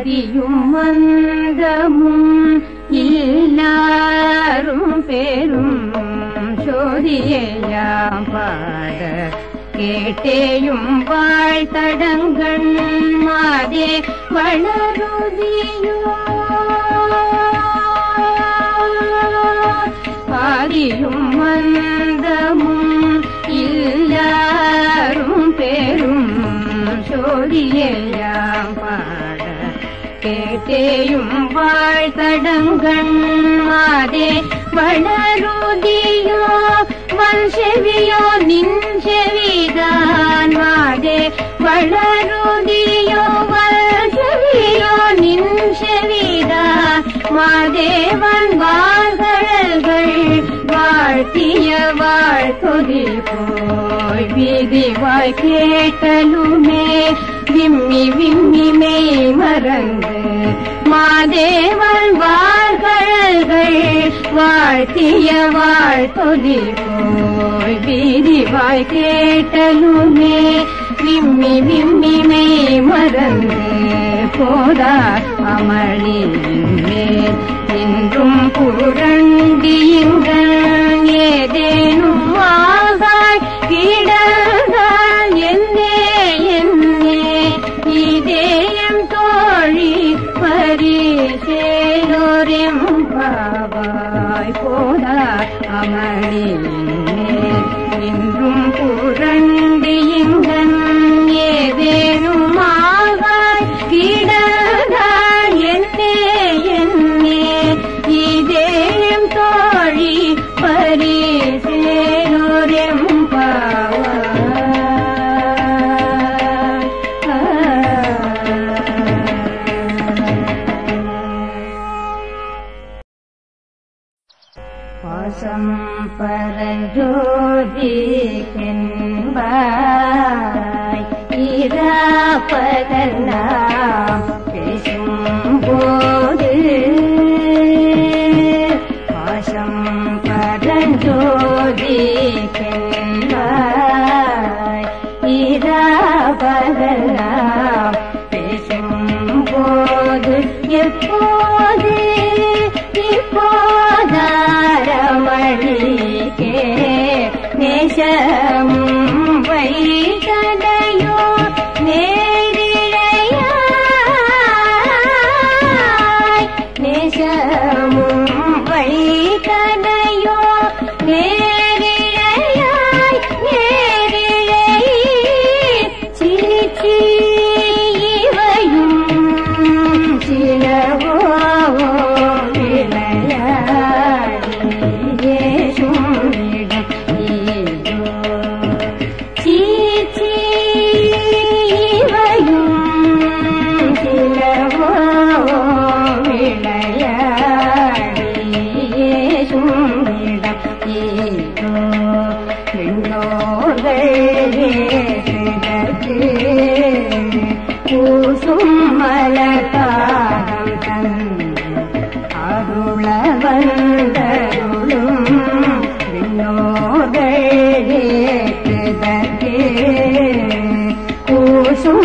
ജാതിയും മന്ദമും ഇല്ലാറും പേരും ചോദിയെല്ലാം പാട. കേട്ടേയും വാഴ്ത്തടങ്ങൾ മാതേ വളരുതിയോ പാതിയും മന്ദമും ഇല്ലാറും പേരും ചോദിയെല്ലാം தேயும் வாழ்த்தடங்கள். மாதே வளருதியோ வல்செவியோ நின் செவிதான் மாதே வளருதியோ வல்செவியோ நின் மாதேவன் வாழ்கழல்கள் வாழ்த்திய வாழ்த்தொதி போய் வீதிவாய் கேட்டலுமே விம்மி விம்மி மெய் மறந்து மாதேவன் வாழ்கழல்கள் வாழ்த்திய வாழ்த்தொதி போய் வீதிவாய் கேட்டலுமே. விம்மி விம்மி மெய் மறந்து போதா அமளியின் மேல். இன்றும் புரண்டியுங்கள் ஏதேனும் வா கூசும்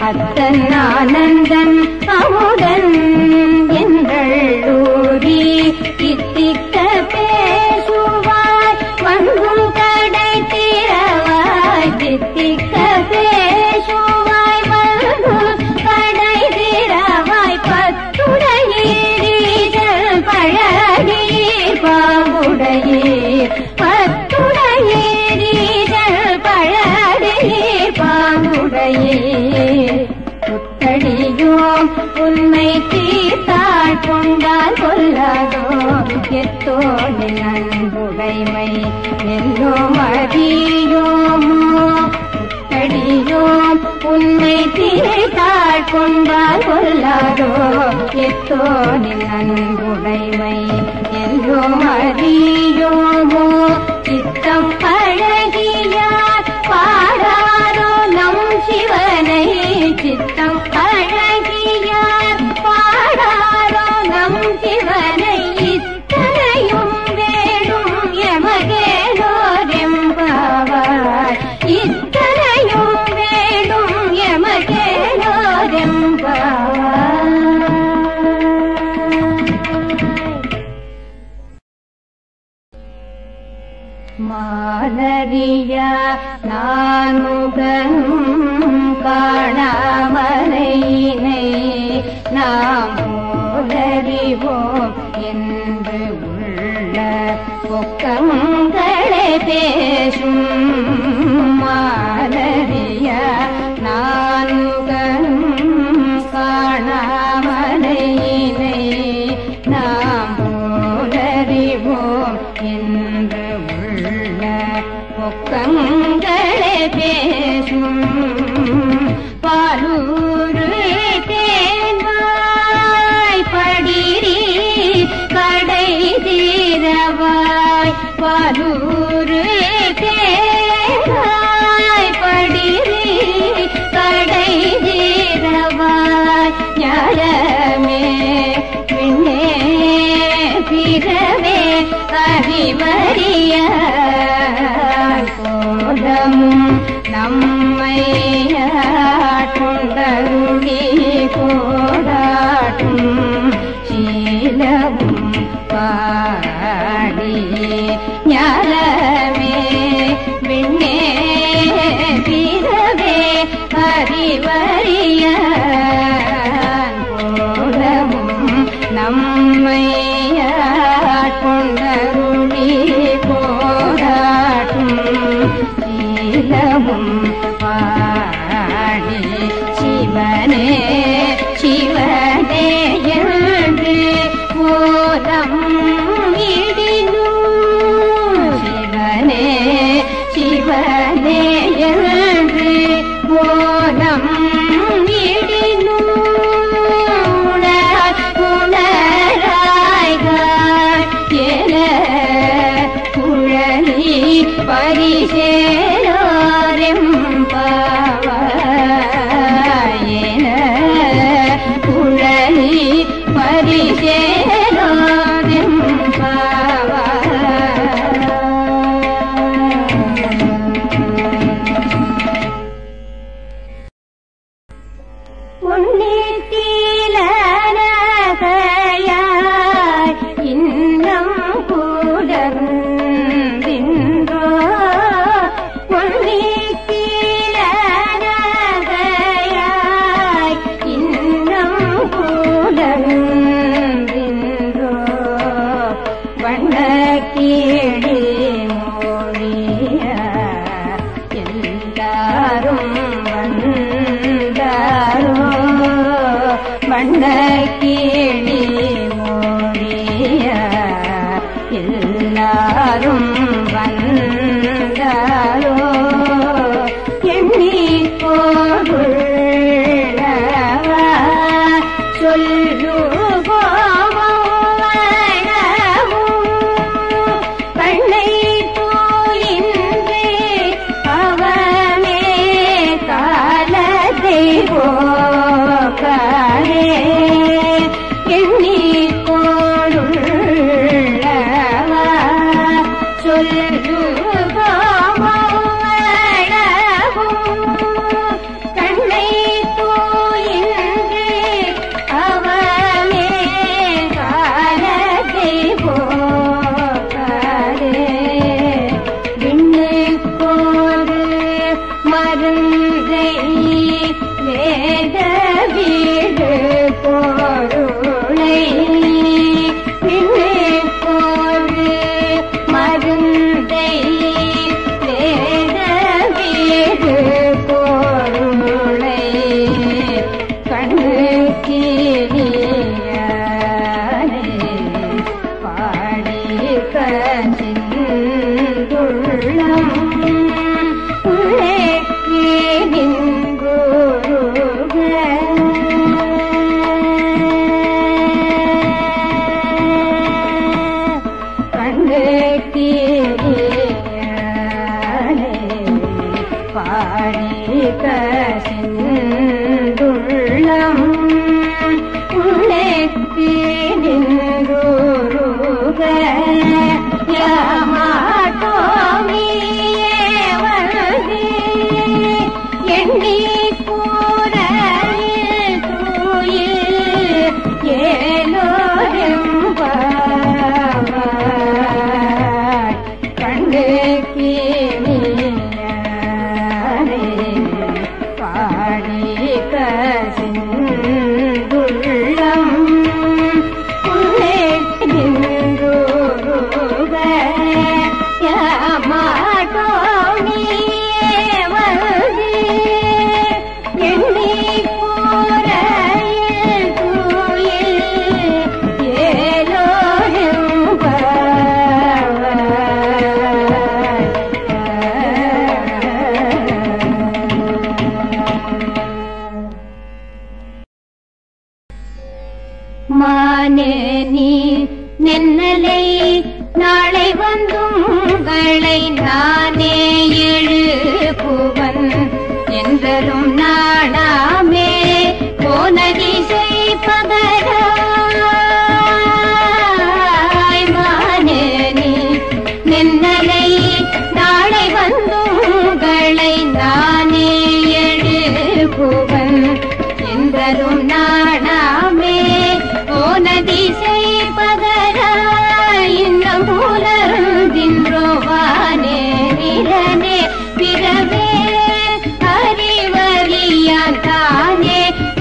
அத்தன் ஆனந்தன் அவோ பெற்றோரின் அன்புடைமை என்றும் அறியோமோ? சித்தப்பா கரிய நான் முகனும் காணாமலையினை நாம் போலறிவோம் என்று உள்ள பொக்கங்களே பேசும் பாடி ஞான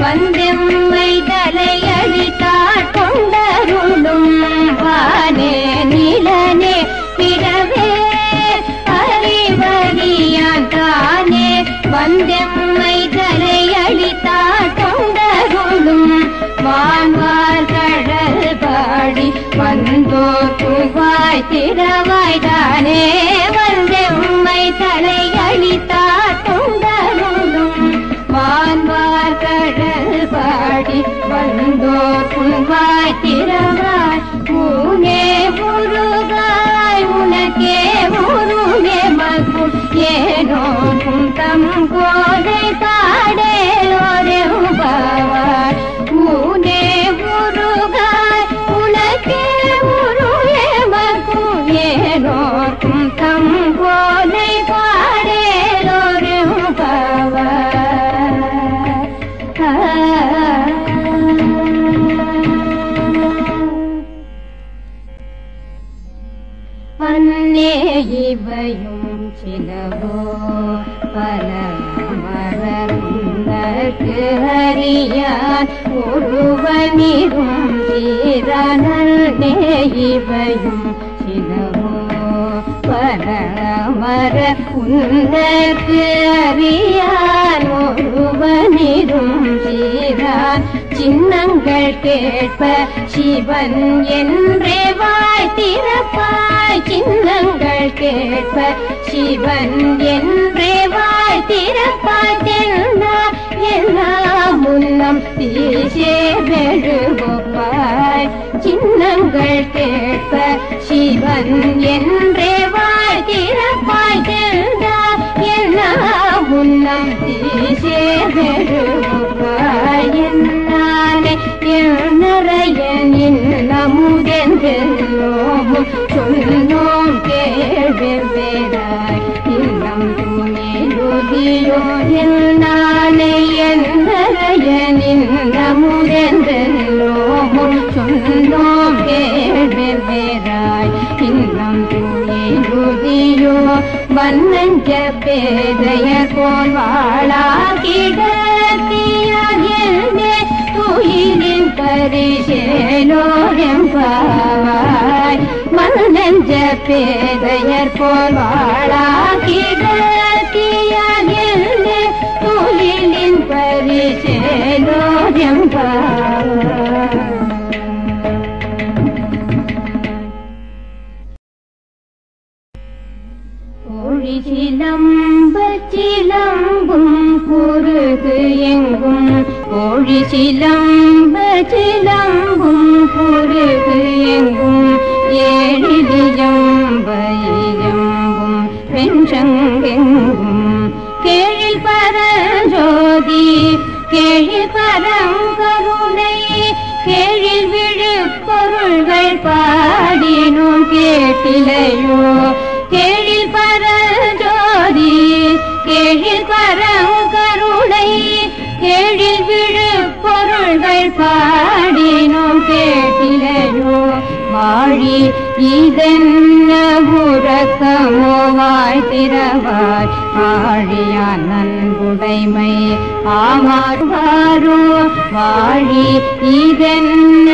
வந்தெம்மை தலையடித்தாட் கொண்டருளும் வானே நிலனே பிறவே அறிவறியான் தானே. வந்தெம்மை தலையளித்தாட் கொண்டருளும் வான்வார் கடல் பாடி வந்தோர் துவாய் திறவாய் தானே. ஒருவனிரும் இவையும் சிலவோ பல மர அறியான் ஒருவனிரும் சீரான் சின்னங்கள் கேட்ப சிவன் என்றே வாய் திறப்பாய். சின்னங்கள் கேட்ப சிவன் என்றே வாய் திறப்பாய். முன்னம் தீசே வெழுகொப்பாய் சின்னங்கள் கேட்ப சிவன் என்றே வாய் எல்லா தென்னா எல்லாம் முன்னம் தீசே வெழுகொப்பாய் என்னாலே நிறையனின் கேள்வி சொன்னோம் இன்னம் துணை துணிலுதியோ என்ன நிறையனின் நமுதென்றோமும் சொன்னோம் கேள்வெவ்வேறாய் இல்லம் துணிலுதியோ வண்ணஞ்ச பேதையர் போல் வாழாகிடத்தியாகிலே துயிலின் பரிசேலோரெம்பாவாய் மன்னஞ்ச பேதையர் போல் பரிசேலோரெம்பாவாய் ஒளி சிலம்ப சிலம்பும் குருகு எங்கும் ஒளி சிலம்ப சிலம்பும் குருகு எங்கும் ஏழிலியம்பையம்பும் பாடினும் கேட்டிலையோ. கேழில் பரஜோதி கேழில் பரங்கருணை கேழில் விழு பொருள்கள் பாடினும் கேட்டிலையோ. வாழி இதென்ன உறக்கமோ வாய் ஆழியான் நன்புடைமை ஆமாறுவாரோ வாழி இதென்ன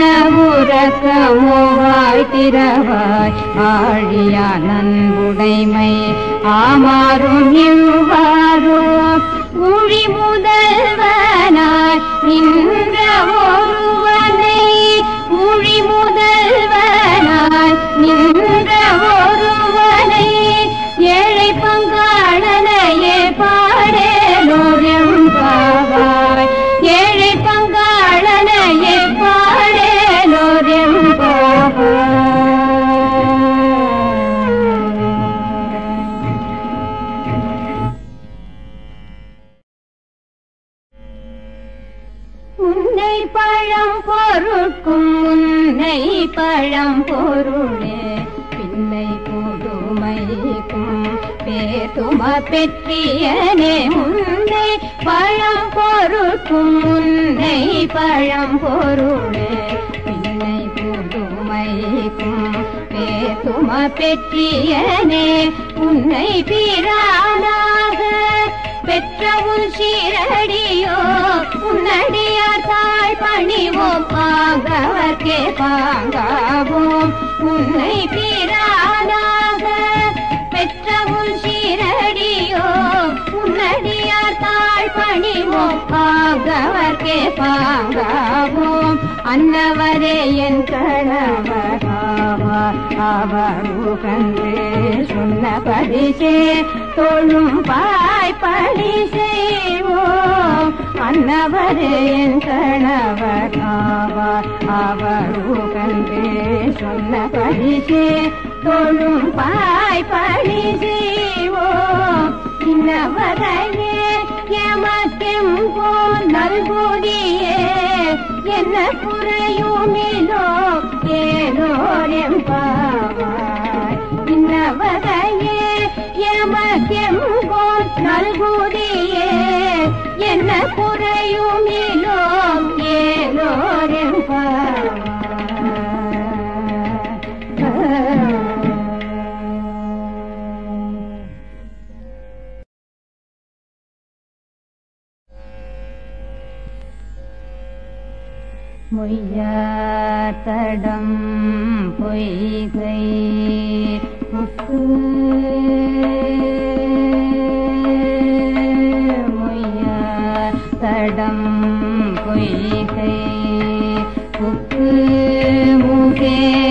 உறக்கமோ வாய் ஆழியான் நன்புடைமை ஆமாறும் இவ்வாரோ குழி முதல்வனாய் நின்ற ஒருவனை குழி முதல் உன்னை பழம் பொருளே பின்னை புதுமைக்கும் பேதும பெற்றியனே உன்னை பழம் பொருட்கும் முன்னை பழம் பொருளே பின்னை புதுமைக்கும் பேதும பெற்றியனே உன்னை பிரானாக பெற்ற உன் சீரடியோ உன்னடியார் தாழ் பணிவோம் பாங்கவர்க்கே பாங்காவோம். உன்னை பிரானாக பெற்ற உன் சீரடியோ உன்னடியார் தாழ் பணிவோம் பாங்கவர்க்கே பாங்காவோம். அன்னவரே என் கணவரா. ஆவார் அவர் சொன்ன பரிசே தொழும் பாய் பணி செய்வோம் அன்னவரே என் கணவர் ஆவார் அவர் சொன்ன பரிசே தொழும் பாய் பணி செய்வோம் இன்னவரையே எமக்கெம் போல் நல்குடியே என்ன குறையுமிலோ ஏனோரெம் பாவாய் இன்னவரையே எமக்கெம் போல் நல்குடியே என்ன குறையுமிலோ ஏனோரெம் பாவாய் மொய்யாத்தடம் பொய்கை முத்து மொய்யாத்தடம் பொய்கை முத்து முகேரன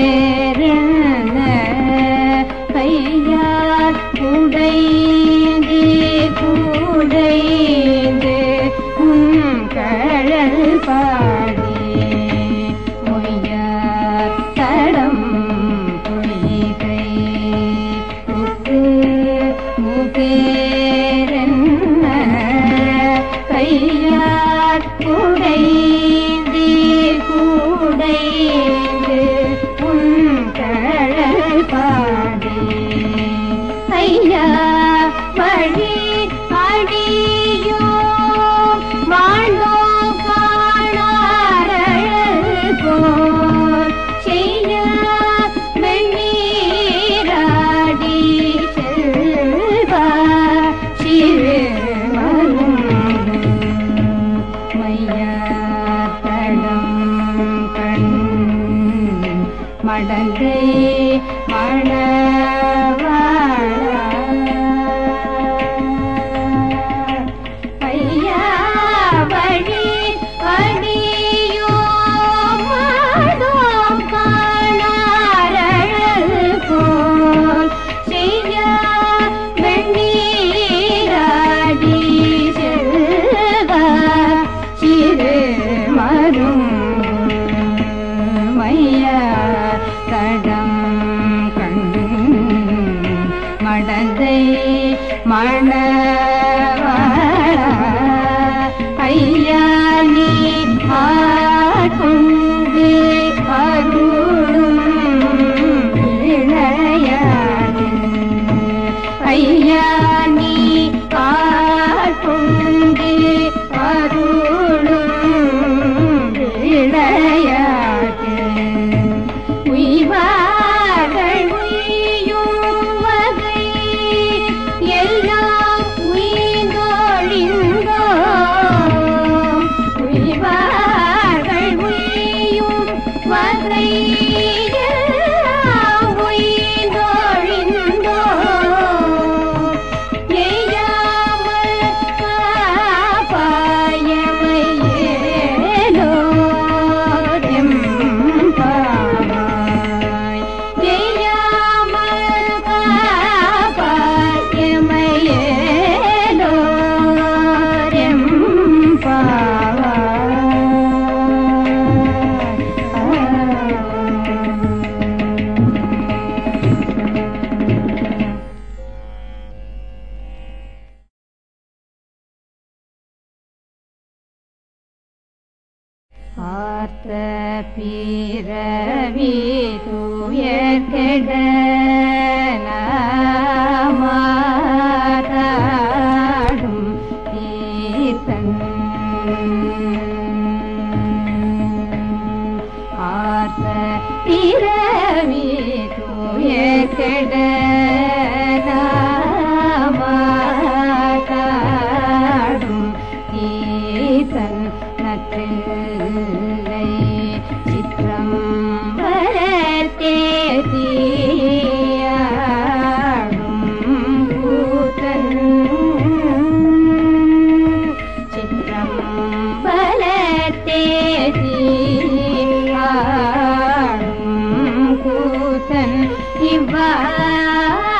वतन की बात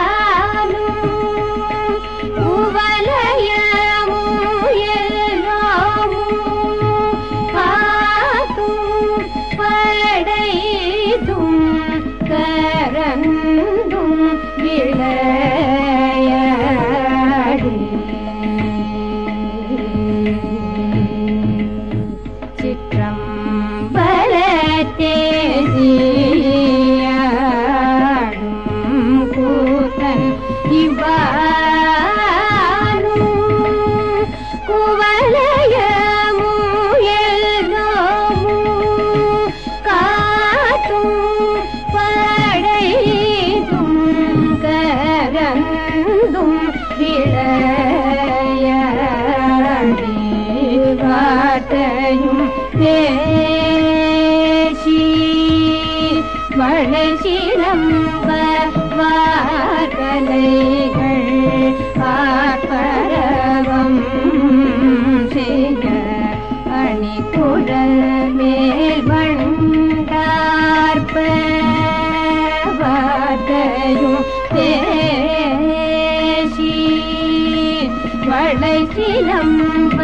சிலம்ப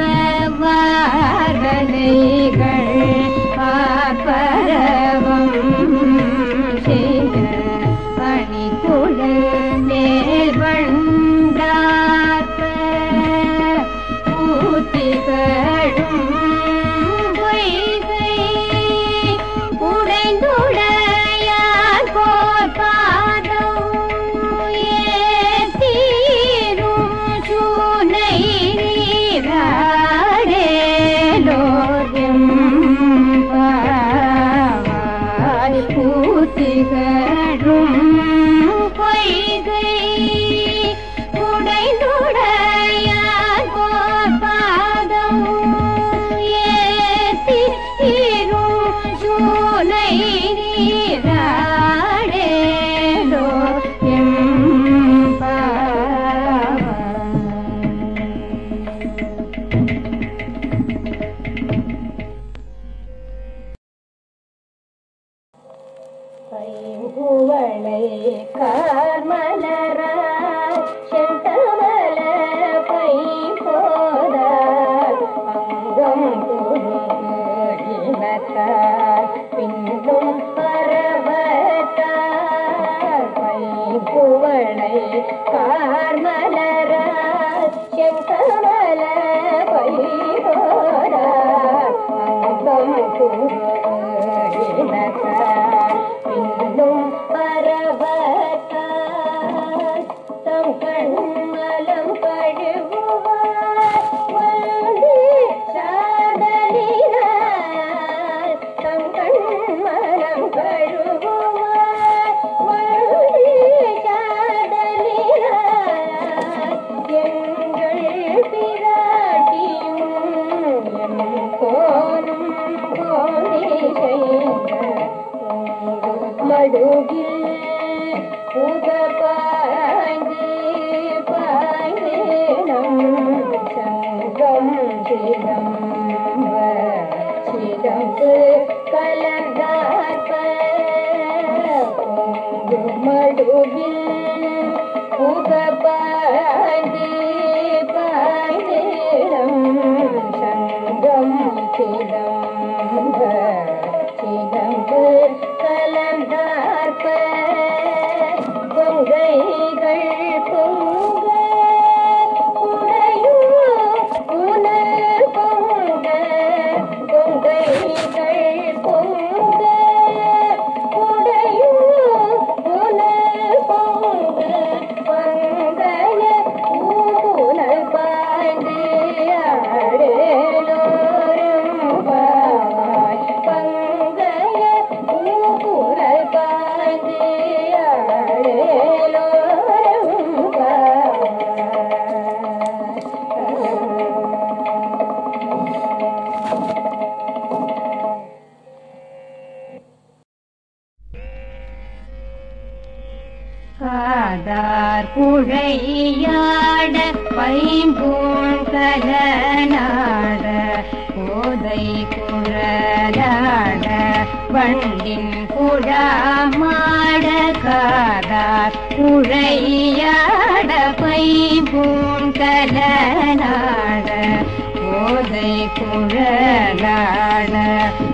வாரலைகள்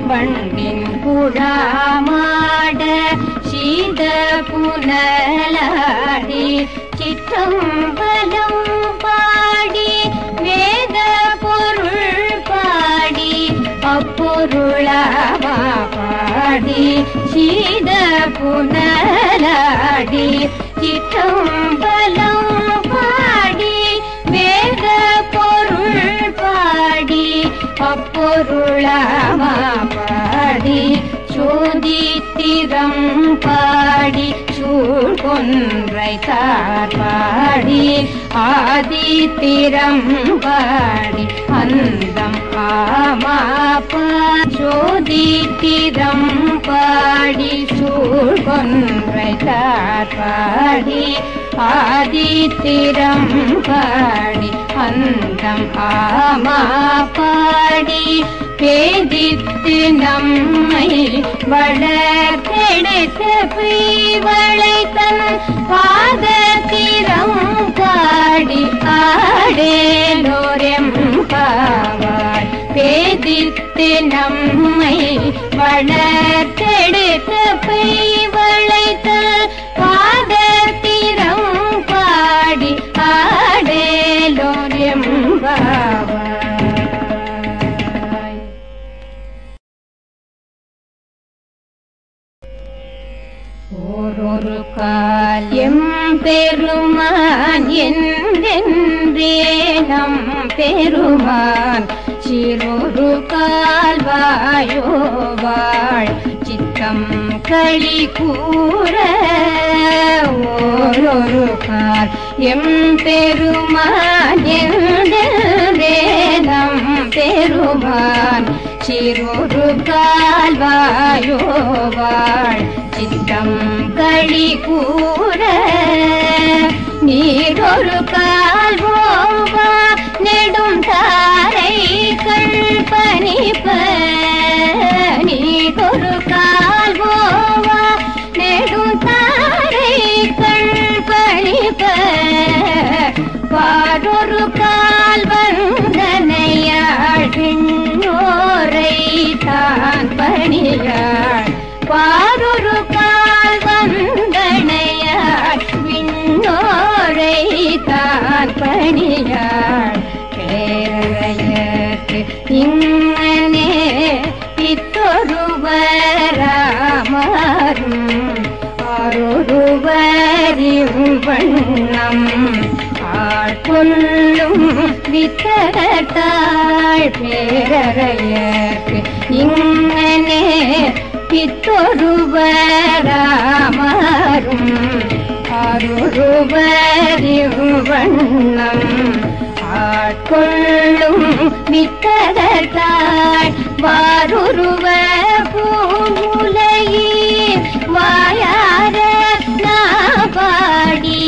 வண்டின் குழாமாட சீத புனலாடி சிற்றம்பலம் பாடி வேத பொருள் பாடி அப்பொருளாவா பாடி சீத புனலாடி சிற்றம்பலம் பாடி சோதித்திரம் பாடி சூழ் கொன்றை தார் பாடி ஆதித்திரம் பாடி அந்தம் ஆமாப்பா சோதித்திரம் பாடி சூழ் கொன்றை தார் பாடி ஆதித்திரம் பாடி அந்தம் ஆமா பாடி பேதித்து நம்மை வளர்த்தெடுத்து பீவளை தன் பாதத்திரம் பாடி ஆடேலோரெம் பாவாள் பேதித்து நம்மை வளர்த்தெடுத்து பீ களி கூற ஓரொரு கால். எம் பெருமான் நம் பெருமான். சிறொரு கால்வாயோவாள் சித்தம் களி கூற நீரொரு கால்வோவா நெடும் தாரை கண்பனிப்ப நீரொரு தான் பணியாள். பாரொரு கால் வந்தனையாள் விண்ணோரை தான் பணியாள். பேரையற்கு இங்கனே இத்தொருவராமாறும். ஆரொருவரியும் வண்ணம் ஆட்கொள்ளும் வித்தகத்தாள். பேரையற்கு இங்கனே பித்தொருவராமாறும் அருருவரியும் வண்ணம் ஆட்கொள்ளும் வித்தகத்தாள் வாருருவ பூமுலையில் வாயார நாபாடி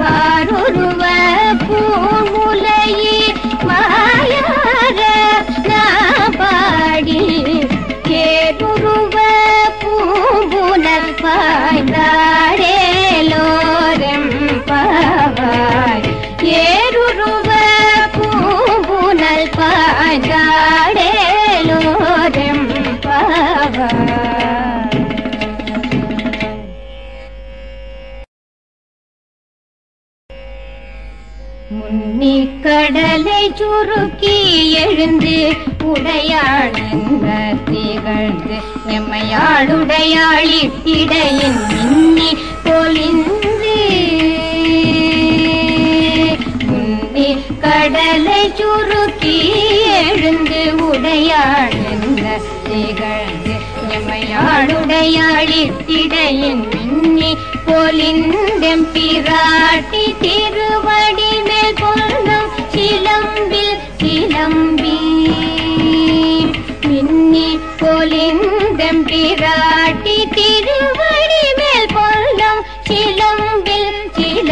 வாருருவ முன்னி கடலை சுருக்கி எழுந்து உடையாளென்ற திகழ்ந்து எம்மையாளுடையாளி இடையின் மின்னி பொலிந்து. முன்னி கடலை சுருக்கி எழுந்து உடையாளென்ற திகழ் எம்மையாளுடையாளிட்டிடையின் மின்னி பொலிந்தெம் பிராட்டி திருவடி மேல் பொன்னம் சிலம்பில் சிலம்பி. மின்னி பொலிந்தெம் பிராட்டி திருவடி மேல் பொன்னம் சிலம்பி.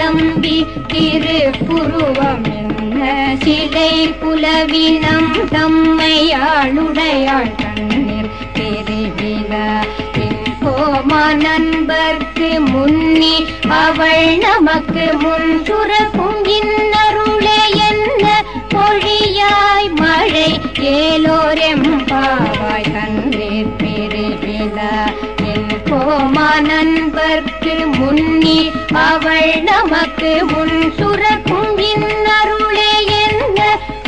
நம்பி திருப்புருவம் என்ன சிலை புலவினம் தம்மையாளுடையாள் கண்ணீர் தெரிவிலா நண்பர்க்கு முன்னி அவள் நமக்கு முன் சுரக்கும் இன்னருளே என்ன பொழியாய் மழை ஏலோரெம் பாவாய் கண்ணீர் என் நண்பர்க்கு முன்னி அவள் நமக்கு முன் சுரக்கும் இன்னருளே என்ன?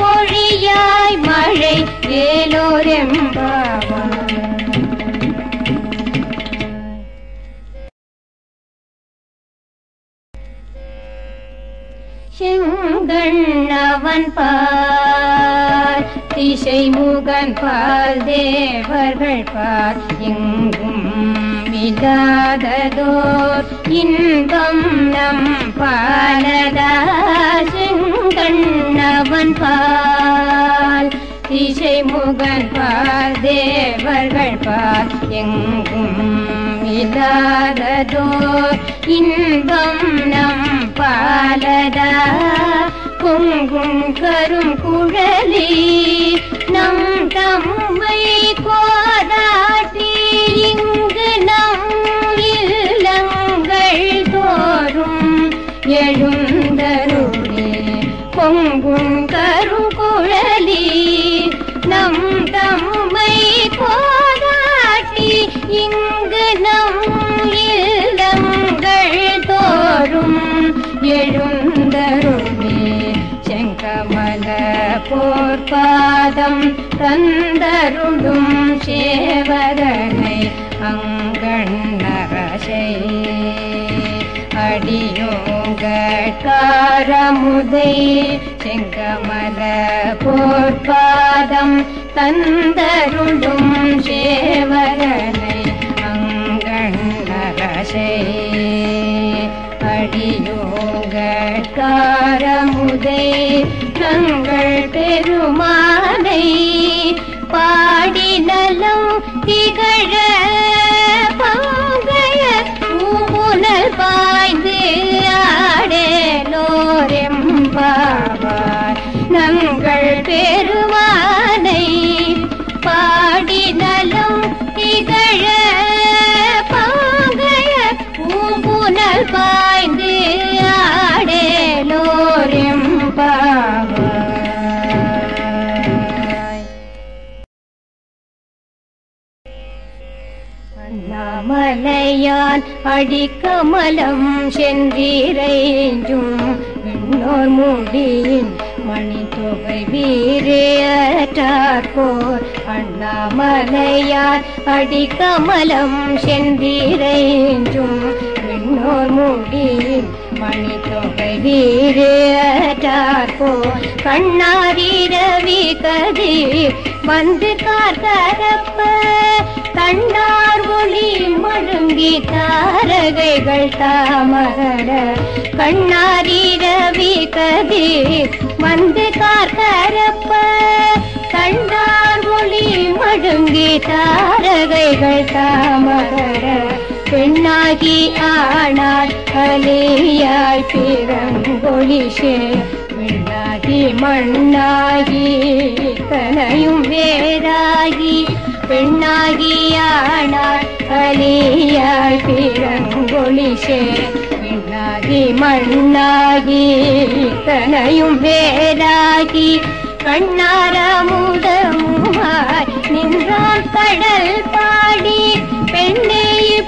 பொழியாய் மழை ஏலோரெம் செங்கண்ணவன் பார் திசை முகன் பால் தேவர்கள் பார் எங்கும் இல்லாததோர் இன்பம் நம் பாலதா செங்கண்ணவன் பால். திசை முகன் பால் தேவர்கள் பால். எங்கும் இல்லாததோர் இன்பம் நம் பாலதா? பொங்கும் கரும் குழலி நம் தம்மை கோ எழுந்தருமே. செங்கமல போர்பாதம் தந்தருளும் சேவகனை அங்கண்ணரசை அடியோங்காரமுதை செங்கமல போர்பாதம் தந்தருளும் சேவகனை அங்கண்ணரசை அடியோங்காரமுதை தங்கள் பெருமானை பாடி நலம் திகழ நான் அடிக்கமலம் சென்றீரைஞ்சும் விண்ணோர் மணி தொகை வீரேற்றார்கோர் அண்ணாமலையார் அடிக்கமலம் சென்றீரைஞ்சும் விண்ணோர் மணி தொகை வீரேற்றார்கோர். கண்ணாரீரவி கதி வந்து காத்தரப்ப கண்டார் ஒளி மழுங்கி தாரகைகள் தாமகட. கண்ணாரிரவி கதிர் வந்து காத்தரப்ப கண்டார் ஒளி மழுங்கி தாரகைகள் தாமர பெண்ணாகி ஆனார் கலியாய் பிறங்கொழிஷே பெண்ணாகி மண்ணாகி தனையும் வேறாகி பெண்ணாகியானாள் கலியாய் பிறங்கொழிஷே பெண்ணாகி மண்ணாகி தனையும் வேறாகி கண்ணாரமுதமுமாய் நின்றான் கடல் பாடி. பெண்ணே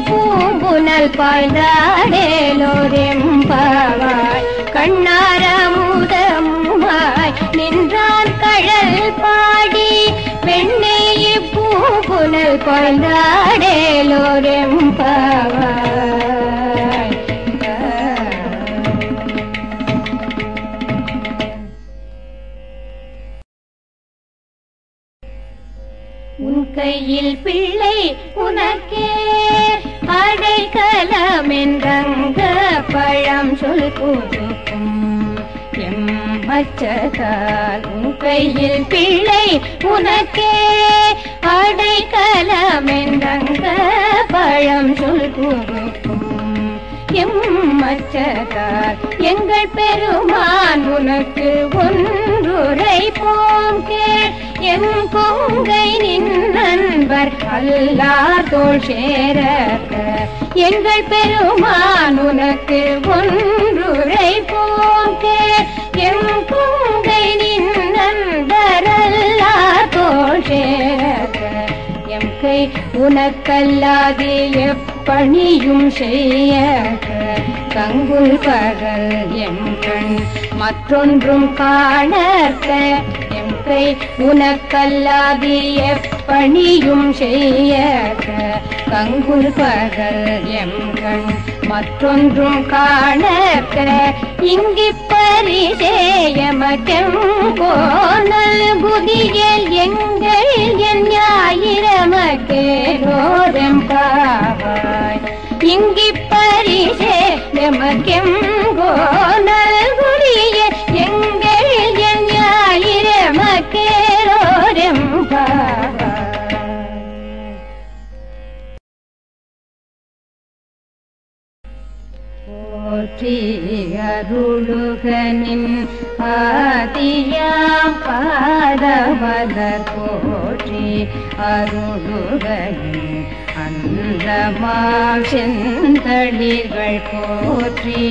பூம்புனல் பாய்ந்தாடேலோரெம்பாவாய் கண்ணாரமுதமுமாய் நின்றான் கடல் பாடி. பெண்ணே பூம்புனல் பாய்ந்தாடேலோரெம்பாவாய் என் எம் கொங்கை நின் நண்பர் அல்லார் தோள் சேரக்க. எங்கள் பெருமான் உனக்கு ஒன்றுரை போக்கே என் எம் கொங்கை நின் நண்பர் அல்லார் தோள் சேரக்க. எம் கை உனக்கல்லாது எப்பணியும் செய்ய கங்குல் பகல் எம் கண் மற்றொன்றும் காணர்க்க எம் கை உனக்கல்லாது எப்பணியும் செய்ய கங்குல் பகல் எம் கண் மற்றொன்றும் காணக்க இங்கிப் பரிசேயமக்கம் போனல் புதியல் எங்கள் என் ஞாயிரமக்கேரோரம் காவாய் இங்கிப் பரிசேயமக்கம் போனல் புதிய அருளுகனின் ஆதியாம் பாதமலர் போற்றி அருளுகனின் அந்தமாம் செந்தளிர்கள் போற்றி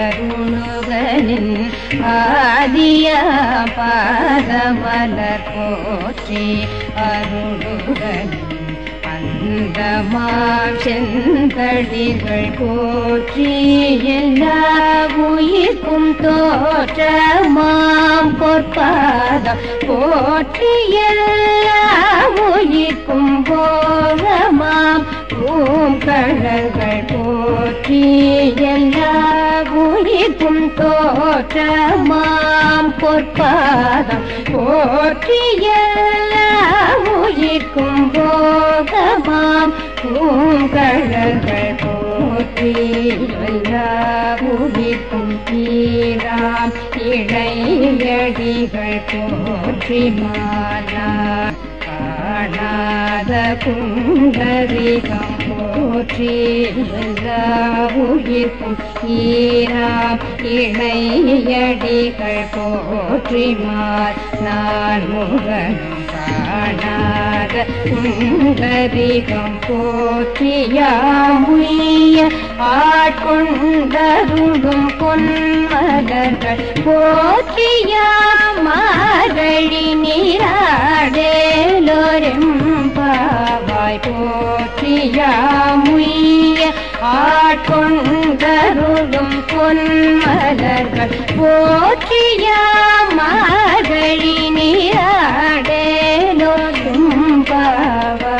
அருளுகனின் ஆதியா பாதமலர் போற்றி அருளுகனின் அந்தமாம் செந்தடிகள் போற்றி எல்லா உயிர்க்கும் தோற்றமாம் பொற்பாதம். போற்றி எல்லா உயிர்க்கும் போகமாம். பூங்கழல்கள் போற்றி எல்லா உயிர்க்கும் தோற்றமாம் பொற்பாதம் போற்றிய உயிர்க்கும் போகமாம். பூங்கழல்கள் போற்றி எல்லா உயிர்க்கும் ஈராம் இடையடிகள் போற்றி மாலா காணாத குண்டரிகம் போற்றி எல்லா உயிர்க்கும் ஈராம் இணையடிகள் போற்றி மால் நான் முகனும் காணாத குண்டரிகம் போற்றியாமுய ஆட்கொண்டருளும் பொன்மலர்கள் போற்றியாமழி நீராடேலோரும் பாவாய் போற்றியாமுய ஆட்கொண்டருளும் பொன்மலர்கள் போற்றிய மார்கழி நீராடேலோதும் பாவா.